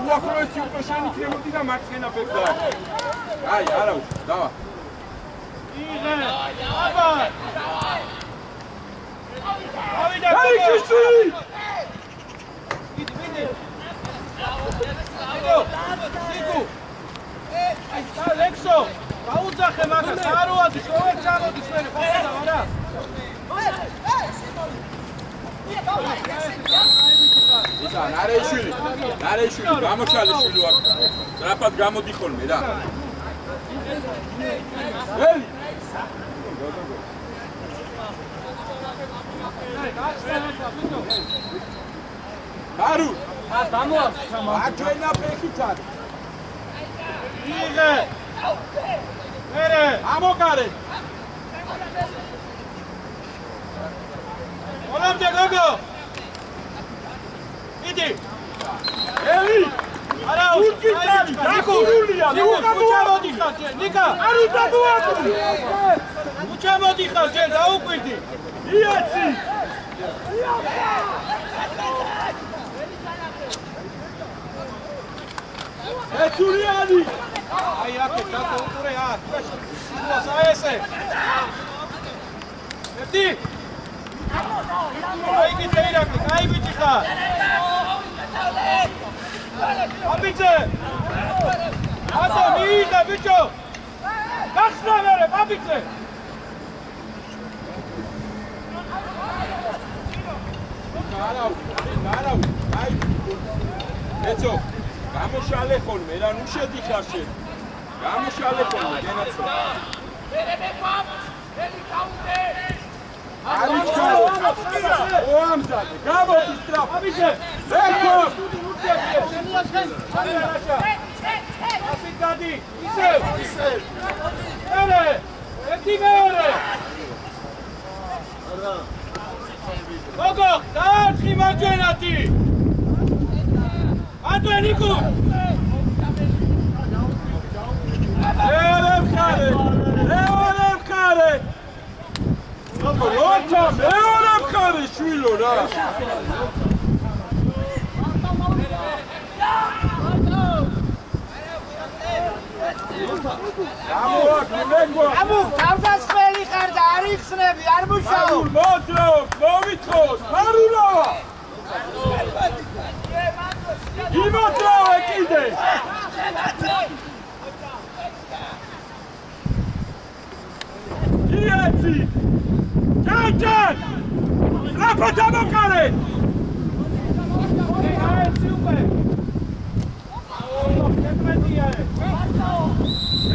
უახლოესი უკვე შენი ქრემოდი და მარცხენა ფეხდა. აი, არა უშ, დავა. იღე. აბა. ავიდა. აი, ქიში. იდი, იდი. ნიკო. ნიკო. აი, და ლექსო. გაუძახე მაგას, აროადი, შოვე ჩამოდი შენ, ხო და არა? ისა ნარეიშვილი ნარეიშვილი გამოჩალე შვილი ვარ. რაფად გამოდი ხოლმე რა? ელი? ბარუ ა დამოა აჩვენა ფეხითან იღე მერე! ამოკარე! ოლამდე გოგო იდი ელი არა უკიტარი დაკურულია ნიკა მოდი ხარ ნიკა არ უდაბოაკი უჩა მოდი ხარ ჯერ დაუკვირდი იაცი ეცურიანი აი აქე დაკურე აქ სულ საესე ერთი აი კი შეიძლება, აი ბიჭი ხარ. აბიჭე. აბა მიიღე ბიჭო. გახსნა მერე, აბიჭე. არა, არა, აი. ეცო, გამოშალე ხოლმე, რა ნუ შედიხარ შენ. გამოშალე ხოლმე, გენაცო. მერე მე პაპ, ელი კაუნტე. ო ამზადე გამოდი სტრაფ აბიჯე ეკო ასიკადი ისე ისე ერე ერთი მეორე გოგო დაარხი მარჯვენათი ატვენიკო ერე მხარე ერე მხარე როცა მეორე მხარე შვილო რა. ამუ თავდასხმელი ხარ და არ იხსნები არ მუშაო. მოძრო მოვითხოვს მარულა! იმოძრავე კიდე იაცი ჯანჯან რაფა დამოყარე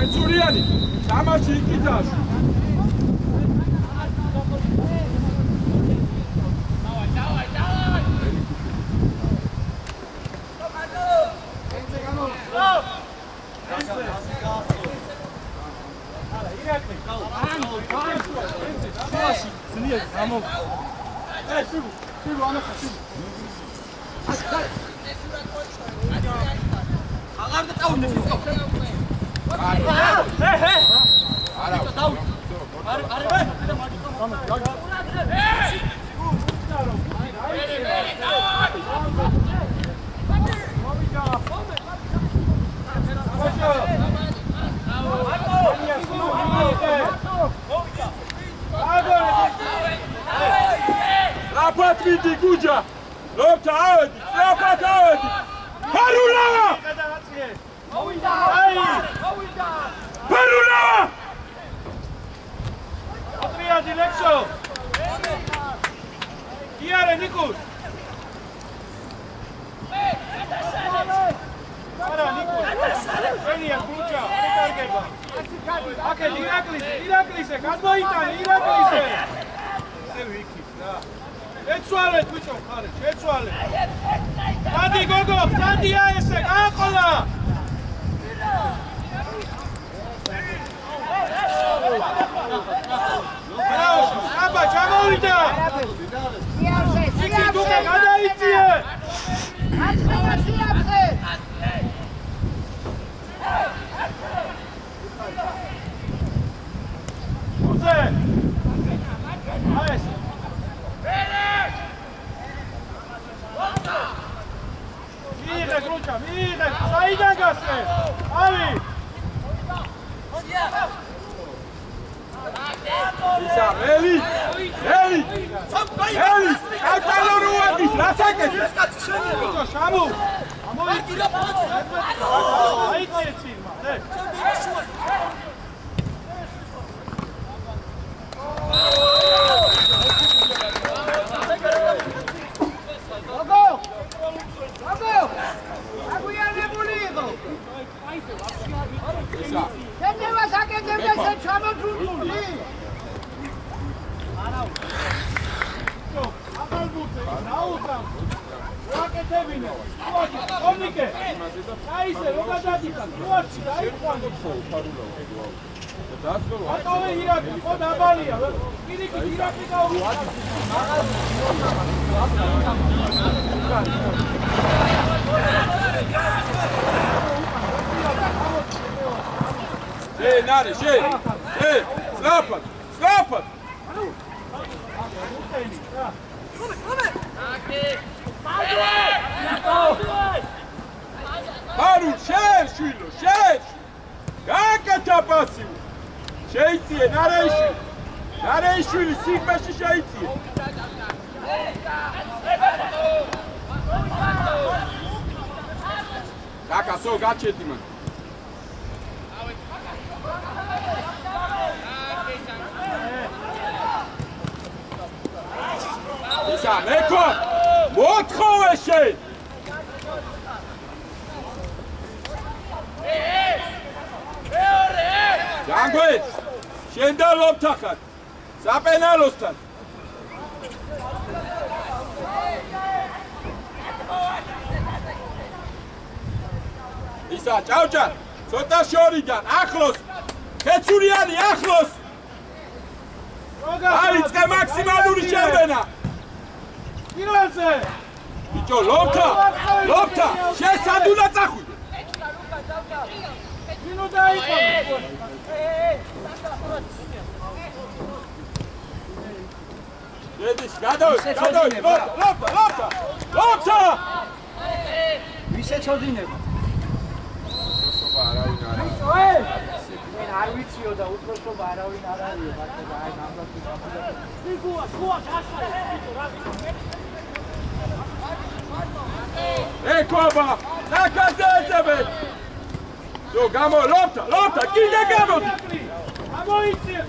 ეცურიანი თამაში იქითაში ძლიერ გამო ე სულ სულ ანა ხასი აღარ დაწაუნე ისო ჰე ჰე არა დაუ არე არე ვე გამო ე რაფათ მიდი გუჯა. ლოფტ ავედი რაფათ ავედი ფარულა მოვიდა აი! მოვიდა ფარულა ტრია დირექცო იარე ნიკუს! არა ნიკუს! ვენია გუჯა იქნება. აკეთ ირაკლისე, ირაკლისე, გადმოიტანე ირაკლისე. ესე ვიქით რა. ეცვალეთ ბიჭო, ხარე, შეცვალე. დადი გოგო, დადია ესე, გააყოლა. აბა, ჩამოვიდა. სიარზე. თუკა გადაიწიე. გრუჩა, მიიღე, საიდან გასწრე? ავი. ისა მელი მელი მელი ავტალო რუადის რასაკეთე ბიჭო, შამუ. ამოიწია. აიწიე წირმა, დე. გოგო. გოგო. აგვიანებული იყო. ისა შენევა საკეთებდა შე ჩამოძრული. ახალ ბურთი, ნაუცა. რაკეთებინე. უაჩი, კომიკე. აისე, როგორ დადიხარ? უაჩი, აიყვანე. დაასკოლო ატოვე ირაკი, ხო დაბალია. პირიქით ირაკი გაუვადი. შენ არის შენ შენ სწრაფად სწრაფად. ბარუ შენ შვილო შენ გაკეთა პასი შეიწიე ნარეიშვილი ნარეიშვილი სიგმაში შეიწიე გაკასო გაჩეთი მან ისა მეკო მოთხოვე შენ! ჯანგვე შენ და ლობთა ხარ საპენალოსთან. ისა ჭავჭა ცოტა შორიდან ახლოს ქეცურიანი ახლოს! აიწყე მაქსიმალური შეხვენა პირველზე. ბიჭო ლობთა ლობთა შენ სად უნდა წახვიდე ვინო დაიწყო? შედის გადავე გადავე ლობთა ლობთა ლობთა ვისე ჩოდინება? მე არ ვიციო და უცხოობა არავინ არ არისო, მაგრამ აი ნამდვილად სიგუა, სიგუა გასა. ეკობა საკაზეცებე დო გამო ლობთა ლობთა კიდე გამოდი ამოიწიე.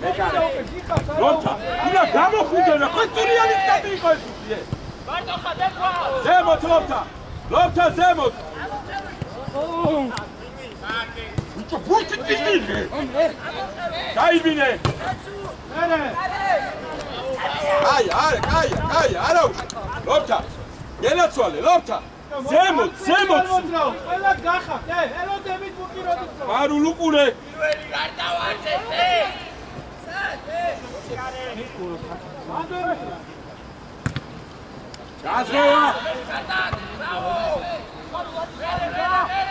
ლობთა უნდა გამოხვიდე რა ხეთურიანის კატი იყო ეს ისე მარტო ხადეკვა. ზემოთ ლობთა ლობთა ზემოთ ბიჭო ბურთი ტიგინე დაიბინე მერე. აი არა კაი კაი არა ლობთა გენაცვალე ლობთა ზემოთ ზემოთ ყველა გახა. ე, ელოდებით მოკიროდით. მარულ უყურე გაზროვა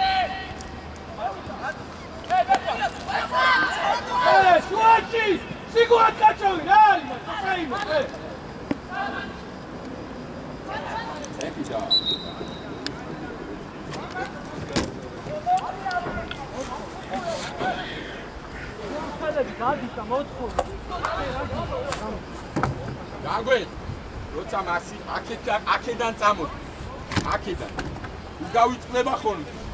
ე, შუაში. სიგუა კაჭოვი რა არის? საიმე. ეკიდა გაგვე როცა მასი აქედან აქედან წამოდი აქედან უგავიწყდება ხოლმე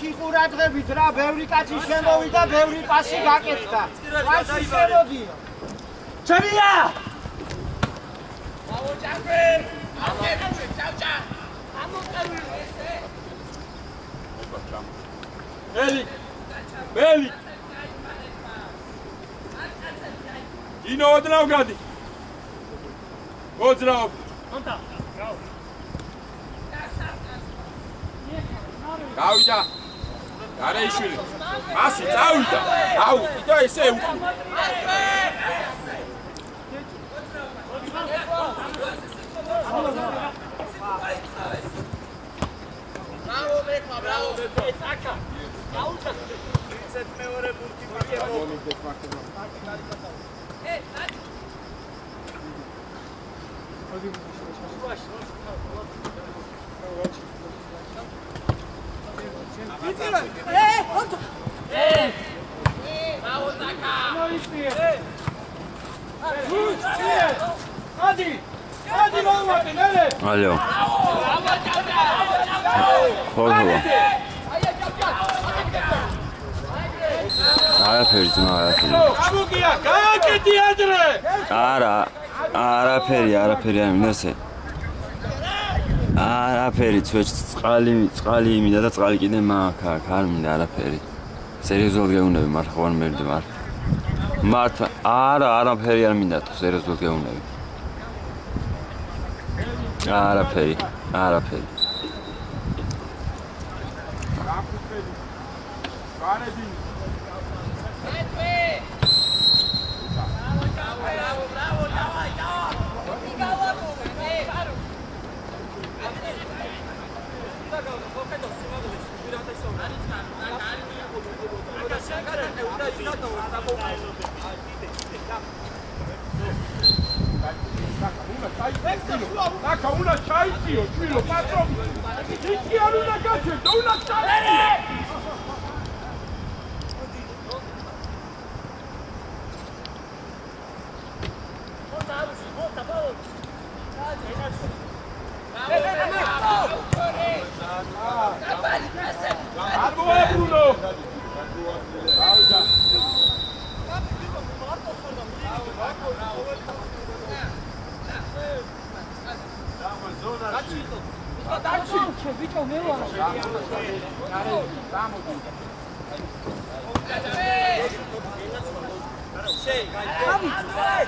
შვაში ყურადღებით რა, ბევრი კაცი შემოვიდა, ბევრი პასი გაკეთდა. შვაში შემოდია. ჩემია მელი მელი ინო ოდნავ გადი! ოძრავ გავიდა გარეიშვილი მასი წავიდა აუ და ესე უკი ადი ადი მომატე მერე ალო ხოლმე არაფერი ძმა არაფერი გამოგია გააკეთი ადრე არა არაფერი არაფერი არ მინდა ესე არაფერი ცვეჭ წყალი წყალი მინდა და წყალი კიდე მაქვს აქ არ მინდა არაფერი. სერიოზულად გეუნები მართლა ხო არ მერდი მარ მართლა არა არაფერი არ მინდა თუ სერიოზულად გეუნები არაფერი არაფერი Milo, patrón. Hey!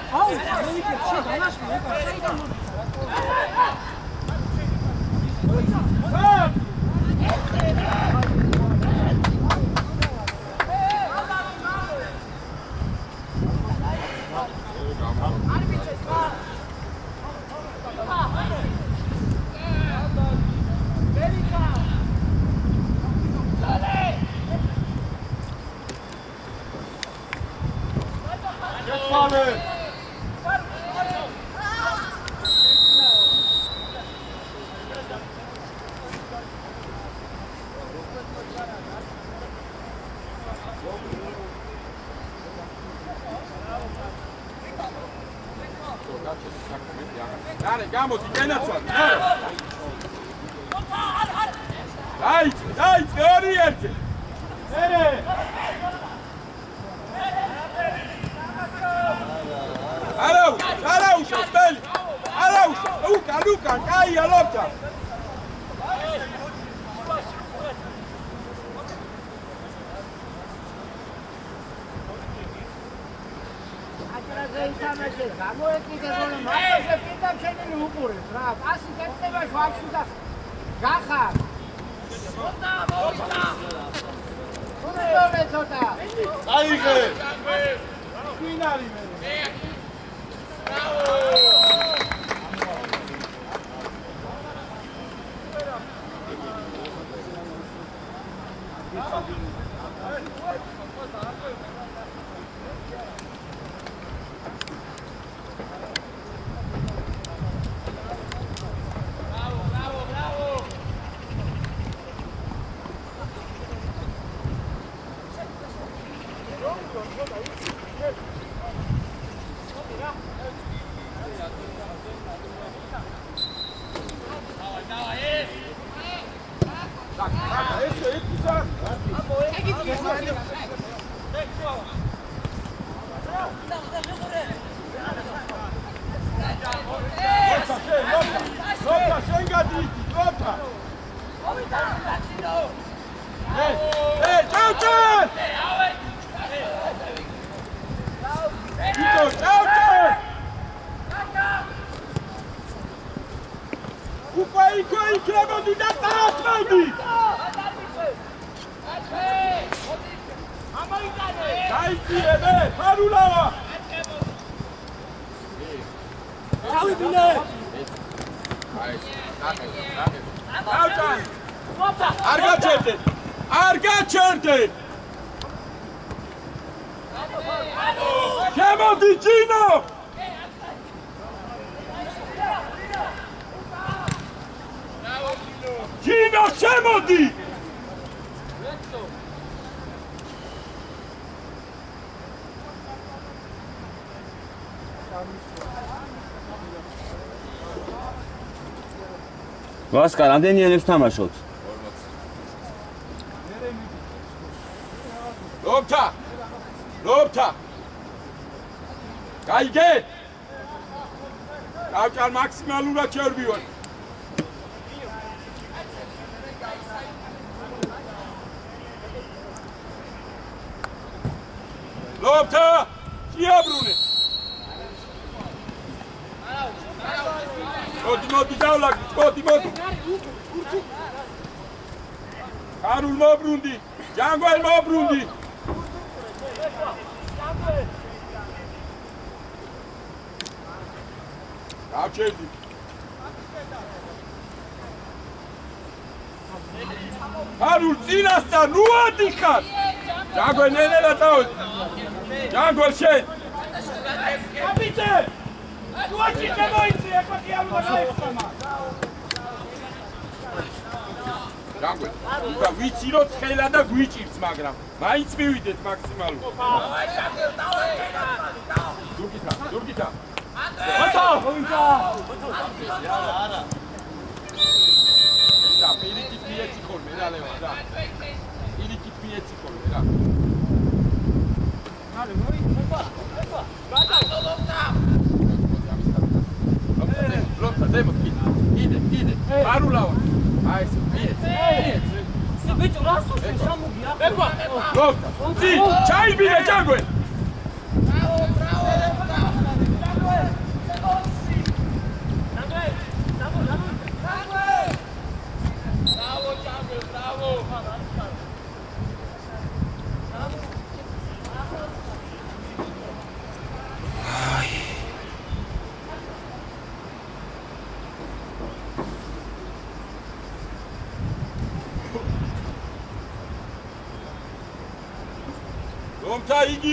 არავ უკა ლუკა კაია ლოფტა აკრაზე ითამაშე, გამოეკიდებული, მარტოზე პირდაპირ შენელი უყურეს რა. პასი გეწევა შვაში და გახარ. ცოტა მოვიდა. თუნდობე ცოტა. აიღე ფინალი მე ლოთა არ გაჩერდე. არ გაჩერდე. შემოდი ჯინო. ჯინო შემოდი ვასკა რამდენი ენებს თამაშობთ? ლობთა! ლობთა! გაიგე! გავჭარ მაქსიმალურად შევრბივარ მოდი მოდი დავლაგდი მოდი მოდი კარულ მობრუნდი ჯანგვალ მობრუნდი. გავჩერდი კარულ წინასწარ ნუ ადიხარ ჯანგვალ ნენელა წავედი ჯანგვალ შენ. აბიცე გუაჩი შემოიცი ეხლა კი არ მოხდება ჯანგვალ უდა ვიცი რომ ცხელა და გვიჭირს მაგრამ მაინც მივიდეთ მაქსიმალურად ზურგითა ზურგითა. ათო ვინცა და პირიქით მიეცი ხოლმე რა ლევა და პირიქით მიეცი ხოლმე რა. ლოქა ზემოთ კიდე კიდე კიდე არულავა აი ეს მიეცი ბიჭო რასო შემოგია ლოქა ძი ჩაიბინე ჯაგვე ლომთა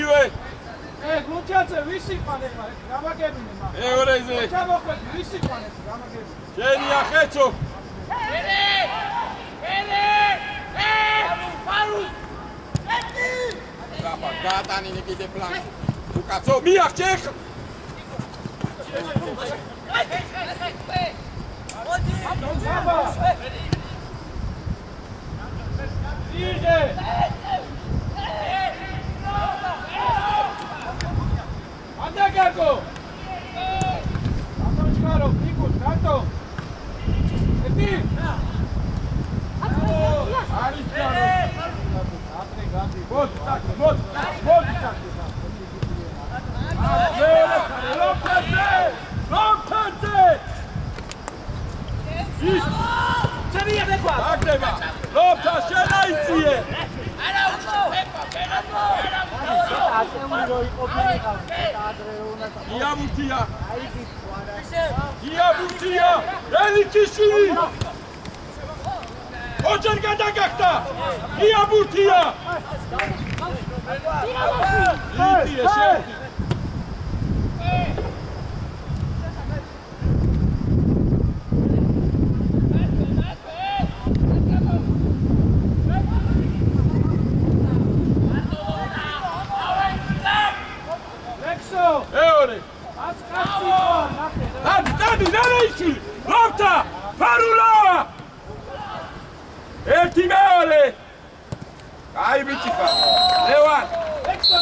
იგივე ე გლუჩაცე ვისი ყანება გამაგებინე მაგ მეორეზე ჩამოხვედი ვისი ყანება გამაგებინე შენი ახეცო გაბა გატანინი კიდე პლანი უკაცო მიახჭე ხ იღე ანდაგაკო აბოჩკარო ფიგუს რატო? ეთი არის გარო აფრე განდი მოდი წაკი მოდი მოდი წაკი აბერე ლოპტაზე ლოპტაზე ის ჩერია ბეკვა აგდება ლოპტა შენაიციე ატემი რო იყოფილიყავ ადრე უნდა იაბუთია აიგი არა იაბუთია ელიქიშვილი ოჯერ გადაგახდა იაბუთია იტიე შევდი ლექსო მეორე აცკაცი ნახე ნარეიში ლოფტა ფარულა! ერთი მეორე! აი ბიჭი ხარ ლევან ლექსო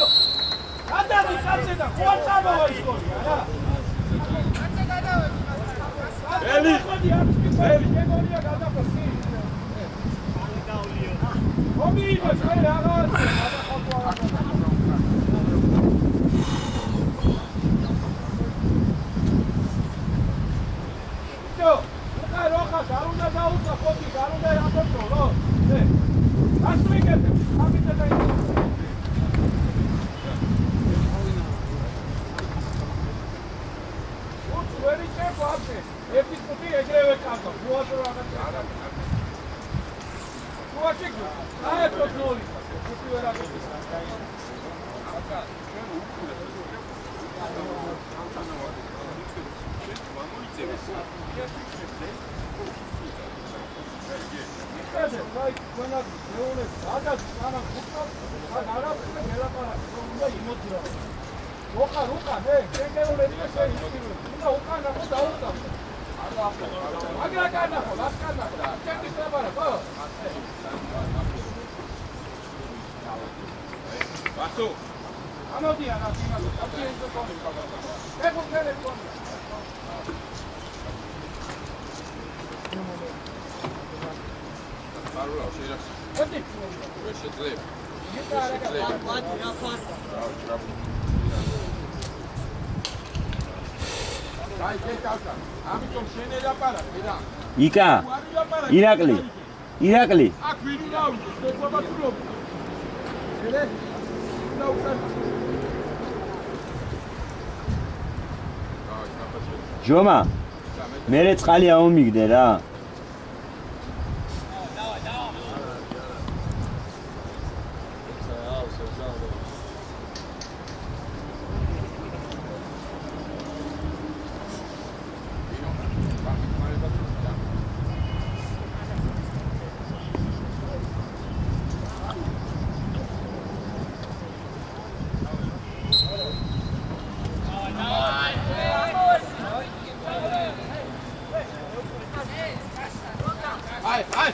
გადადი კაცე და ხო არ წამოვა ის გოლი არა მელი მელი გეგონია გადაფასი. მომიიღო ჩვენ რაღაც ჯო, როხა არ უნდა დაუწყო ფოტი, არ უნდა აფოტო, რო. ე. ასტრიგეთ, ამით და ჩეკ ვაფშე. ერთი ფუტი ეგრევე კარტო. უასო რაღაც. უაშე. აი პროტოლი. ფუტი ვერ აკეთებს. კეთე, აი, თქვენა მეუნეს, ადაც, ანა ფუტკას, ან არაფერი გელაპარაკე, რომ უნდა იმოძრა. როხა, როხა, ნე, შეგეულები და შეიძლება. უნდა უკანა ხო დაუკა. აგრა კანა ხო, ლას კანა ხო. ჩემი ხრაბარა, ხო? ბასო ამოდიან აქ აფი ეს კონი ხაბარა. ეხო მერე კონი. მარულა შეიძლება მოდი. ვერ შეძლებ. იტა არა, აი კეთავდა ამიტომ შენ ელაპარაკე რა. იკა არ ირაკლი ირაკლი. აქ ვინ უნდა ავიდოს შეგვაბა თუ რომ შენე უნდა უკანა აი საფაჩე ჟომა მე წყალი აუმიგდე რა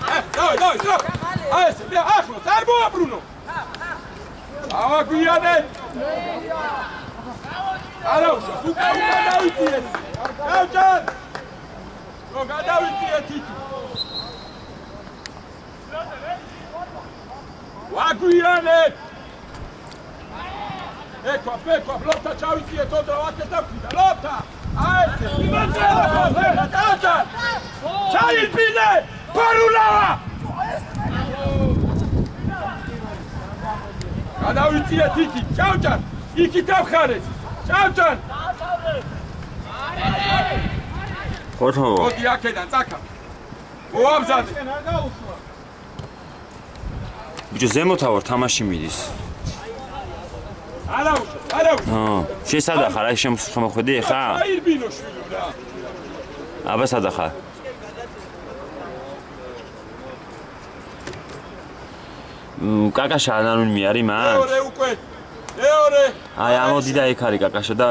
დავი დავი დავი აი ეს მე ახლოს არ მოაბრუნო ავაგვიანე არა უშო უკა უკა დავიწიეთ გავჭან რო გადავიწიეთ იქ ვაგვიანე ეკვა პეკვა ბლოთა ჩავიწიეთ ოდო აქეთ დავკიდა ლოთა აი ეს იმაზე რა გავჭან ჩაილბინე პარულავა გადავიწიეთ იქი ჭავჭან იქი დავხარეს ჭავჭან ხოთო მოდი აქედან წაკა მოამზადე! გაუშვა. ბიჭო ზემოთა ვარ თამაში მიდის. არა უშო არა უშო ჰა შესადა ხარ აი შემოხვედი ხა ჩაილბინო შვილო რა! აბა სადა ხარ კაკაშა ანანუნ მე არის მან მეორე უკვე მეორე. აი ამოდი და იქ არის კაკაშა და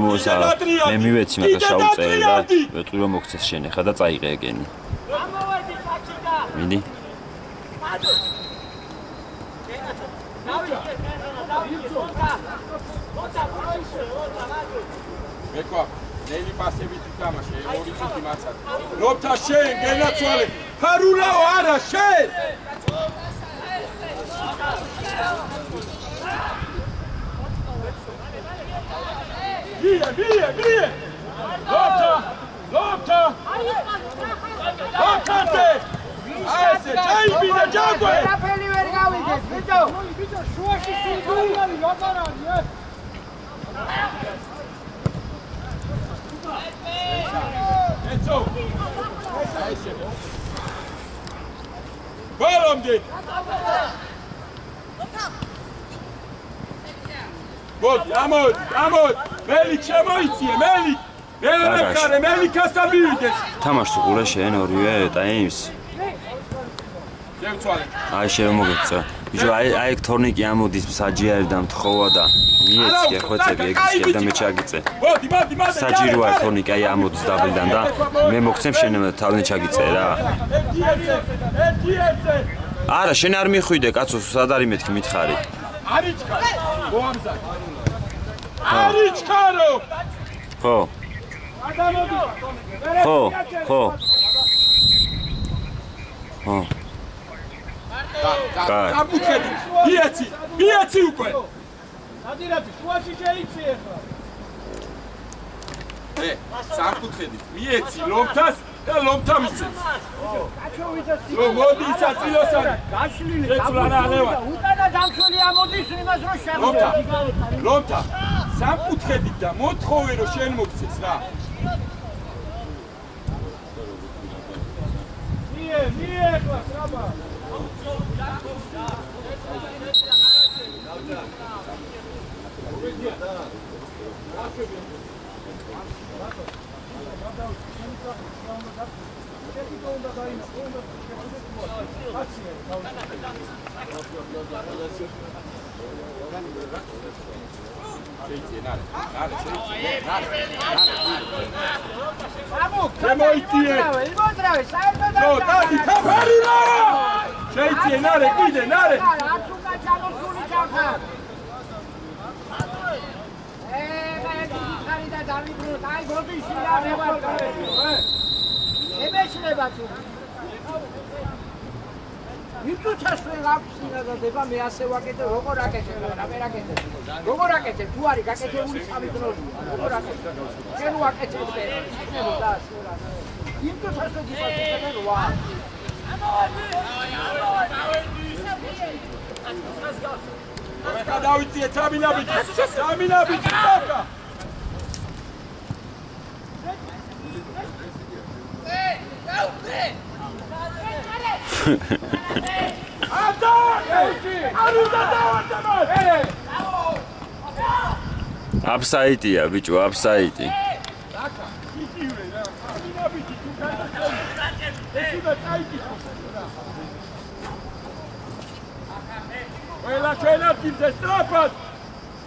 მოსა მე მივეცი მაგას შაუწერე და ვეტყვი რომ მოგცეს შენ ხა და წაიღე ეგენი. მიდი მეკვა ნელი პასებით თამაშე ორი წუთი მაცად. ლობთა შენ გენაცვალე. ფარულაო არა შენ გია გია გია ლობთა ლობთა ლობთაზე აი ესე ჩაიბინა ჯაგვე რაფელი ვერ გავიგეს, ბიჭო. ბიჭო, შუაში სინგალი არის, რატარ არის, ე? ეცო აი ესე ბოლომდე მოდი ამოდი ამოდი მელი შემოიწიე მელი მე ვერ კაკაში. მეხარე მელი კასტა მივიდეს. თამაშ თუ ყურე შენ ორივე ტაიმს. შევცვალე. აი შენ მოგეცა ბიჭო აი აი თორნიკი ამოდის საჯიარი და მთხოვა და მიეცი ხვეწები ეგის და მე ჩაგიწე მოდი მოდი მოდი საჯირო არ თორნიკი აი ამოდის დაბლიდან და მე მოგცემ შენ თავი ჩაგიწე რა. ერთი ერთი ერთზე არა შენ არ მიხვიდე კაცო სად არის მეთქი მითხარი. არიჩქა მოამზად არიჩქარო ხო. ხო ხო. ხო კაი. გაკუთხედი ბიეცი ბიეცი უკვე! ადირაბი შუაში შეიცი ახლა ე საკუთხედი მიეცი ლომთას და ლომთა მიცეც რო მოდი საწილოსანი გაშლილი რა ალევა უტანა დამცველი ამოდის იმას რომ ლომთა შემოდი ლომთა საკუთხედი და მოთხოვე რომ შენ მოგცეს რა მიე მიე ახლა ხრაბა შეიძლება ნარე ნარე ამო შემოიწიე. იმოძრავე საერთოდ ნო დადი თაფარი რა შეიძლება ნარე კიდე ნარე ათუკა ჩამოსული ჩახა ე მე ხარი და დამიბრუნოთ აი გოდი შილა მე ვარ ემეშლება თუ იცი ჩასვე გაფშინა და დება მე ასე ვაკეთე როგორ აკეთებ რა მე რაკეთებ როგორ აკეთებ თუ არის გაკეთებული სამი დროშია როგორ აკეთებ შენ ვაკეთებ მე შენ და ასე რა. იცი ჩასვე გიფასე ვა ხა დავიწიე წამინა ბიჭი წამინა ბიჭი წაკა ატა არ უნდა აფსაიტია ბიჭო აფსაიტი დაკა იგივე რა წამინა ბიჭი თუ გადაწყვეტ ეს უნდა წაიკითხოს რა ყველა ჩვენაცილზე სტრაფად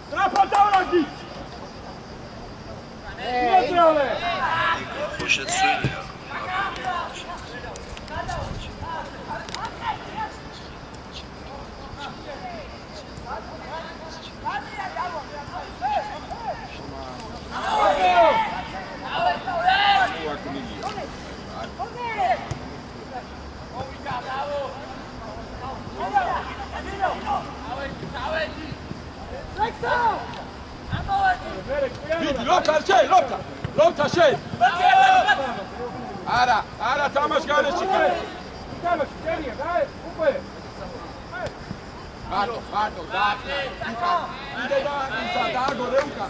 სტრაფად დავრაგი მოძრაულე ვიდი ლოქა შე ლოქა ლოქა შე არა არა თამაშ გარეში ხარ დამა შენია და უკვე ბარტო ბარტო დააკრა იდე და ისა დააგო რეუკა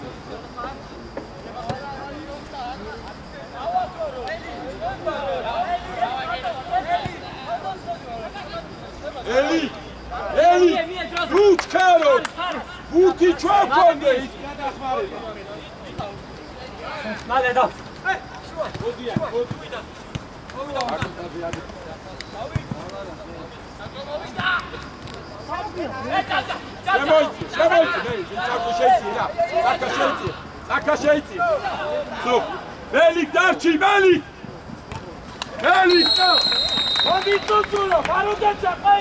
ელი ელი რუთ ქარო ბუთი ის გადახმარება მალე და გოდია გოდია შემოიწი შემოიწი მე ჩაკო შეიცი რა საკა შეიცი საკა შეიცი სუ მელი დარჩი მელი მელი მოდი წუწურო ფაროდა ჩაყაი